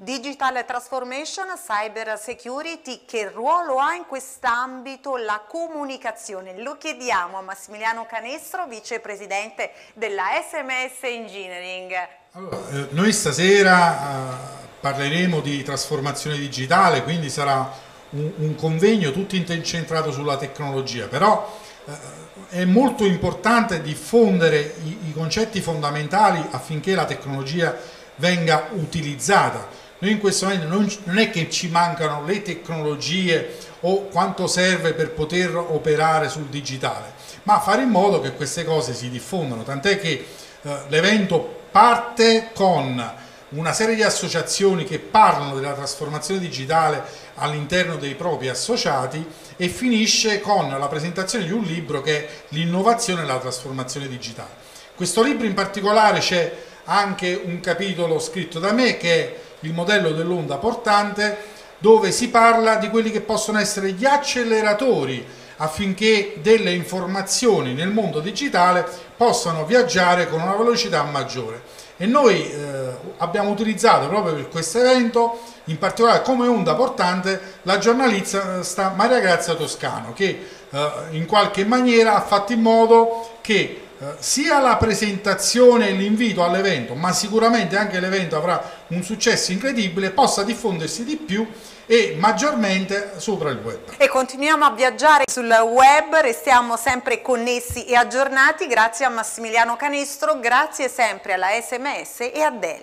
Digital Transformation, Cyber Security, che ruolo ha in quest'ambito la comunicazione? Lo chiediamo a Massimiliano Canestro, vicepresidente della SMS Engineering. Allora, eh, noi stasera eh, parleremo di trasformazione digitale, quindi sarà un, convegno tutto incentrato sulla tecnologia, però eh, è molto importante diffondere i concetti fondamentali affinché la tecnologia venga utilizzata noi in questo momento non, non, è che ci mancano le tecnologie o quanto serve per poter operare sul digitale, ma fare in modo che queste cose si diffondano, tant'è che eh, l'evento parte con una serie di associazioni che parlano della trasformazione digitale all'interno dei propri associati e finisce con la presentazione di un libro che è l'innovazione e la trasformazione digitale. Questo libro in particolare c'è anche un capitolo scritto da me che è il modello dell'onda portante dove si parla di quelli che possono essere gli acceleratori affinché delle informazioni nel mondo digitale possano viaggiare con una velocità maggiore. E noi eh, abbiamo utilizzato proprio per questo evento, in particolare come onda portante, la giornalista Maria Grazia Toscano, che eh, in qualche maniera ha fatto in modo che eh, sia la presentazione e l'invito all'evento, ma sicuramente anche l'evento avrà un successo incredibile, possa diffondersi di più e maggiormente sopra il web. E continuiamo a viaggiare sul web, restiamo sempre connessi e aggiornati grazie a Massimiliano Canestro, grazie sempre alla SMS e a Dell.